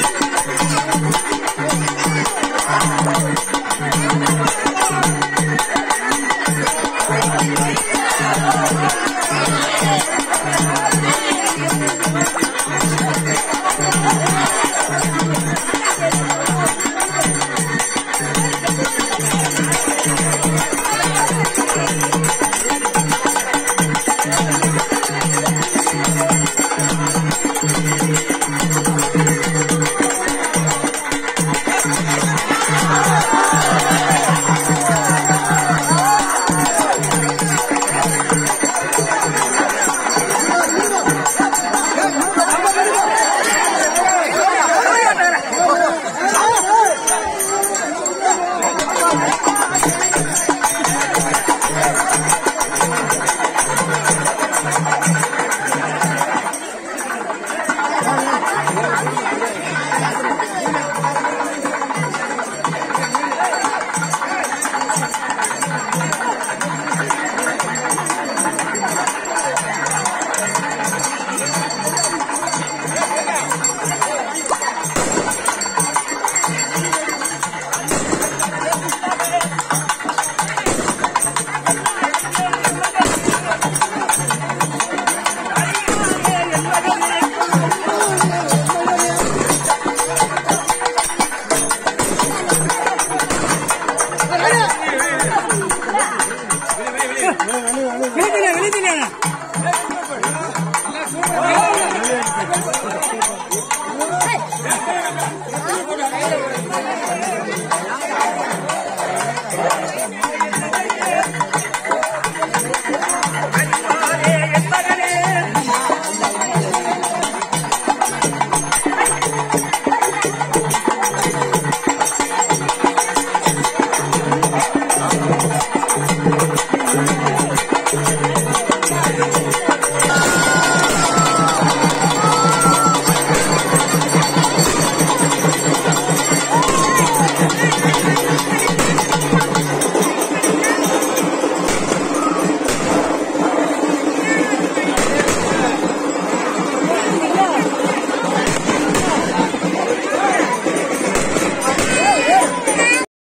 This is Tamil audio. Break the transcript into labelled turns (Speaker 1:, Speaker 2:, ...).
Speaker 1: friends. வெளியே வெளியே
Speaker 2: Thank you.